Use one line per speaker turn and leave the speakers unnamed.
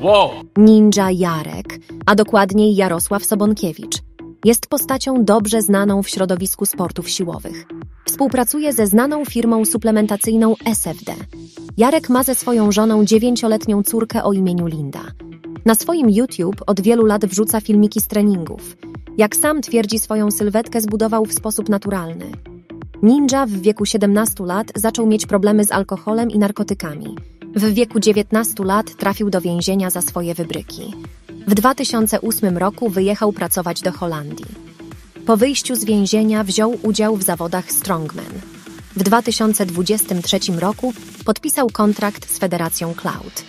Wow!
Ninja Jarek, a dokładniej Jarosław Sobonkiewicz. Jest postacią dobrze znaną w środowisku sportów siłowych. Współpracuje ze znaną firmą suplementacyjną SFD. Jarek ma ze swoją żoną dziewięcioletnią córkę o imieniu Linda. Na swoim YouTube od wielu lat wrzuca filmiki z treningów. Jak sam twierdzi, swoją sylwetkę zbudował w sposób naturalny. Ninja w wieku 17 lat zaczął mieć problemy z alkoholem i narkotykami. W wieku 19 lat trafił do więzienia za swoje wybryki. W 2008 roku wyjechał pracować do Holandii. Po wyjściu z więzienia wziął udział w zawodach Strongman. W 2023 roku podpisał kontrakt z Federacją Cloud.